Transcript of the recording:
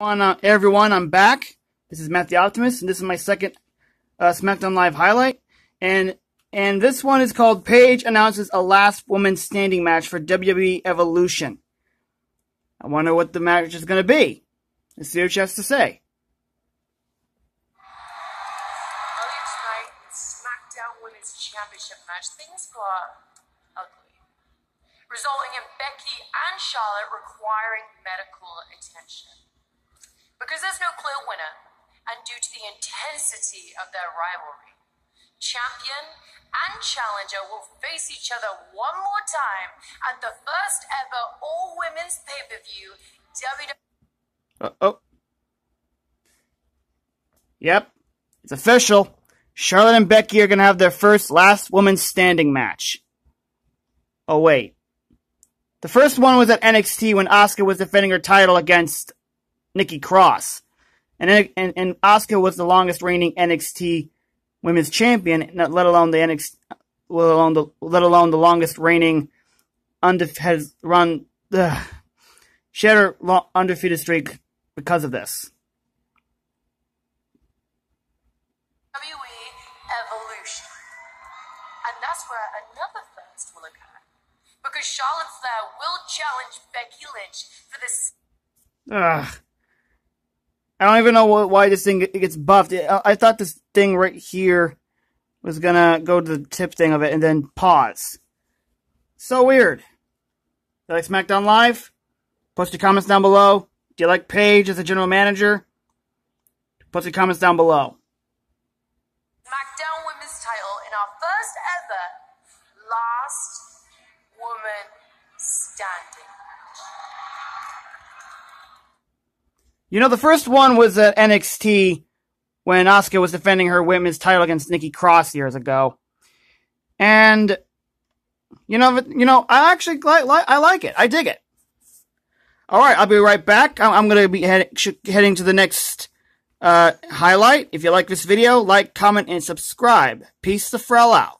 on uh, everyone, I'm back. This is Matthew Optimus, and this is my second uh, SmackDown Live highlight. And and this one is called Paige announces a last woman standing match for WWE Evolution. I wonder what the match is going to be. Let's see what she has to say. Earlier tonight, SmackDown Women's Championship match, things got ugly, resulting in Becky and Charlotte requiring medical attention. Because there's no clear winner, and due to the intensity of their rivalry, champion and challenger will face each other one more time at the first ever all women's pay per view WWE. Uh, oh. Yep, it's official. Charlotte and Becky are going to have their first last woman standing match. Oh, wait. The first one was at NXT when Asuka was defending her title against Nikki Cross. And, and, and Asuka was the longest reigning NXT women's champion, not let alone the NXT, let alone the, let alone the longest reigning undef- has run, ugh. had her long, undefeated streak because of this. WWE Evolution. And that's where another first will occur. Because Charlotte Flair will challenge Becky Lynch for this. Ugh. I don't even know why this thing gets buffed. I thought this thing right here was gonna go to the tip thing of it and then pause. So weird. You like SmackDown Live? Post your comments down below. Do you like Paige as a general manager? Post your comments down below. SmackDown Women's title in our first ever last woman standing match. You know, the first one was at NXT when Asuka was defending her women's title against Nikki Cross years ago. And you know, you know, I actually like, like I like it. I dig it. All right, I'll be right back. I'm, I'm going to be head, heading to the next uh, highlight. If you like this video, like, comment, and subscribe. Peace the Frell out.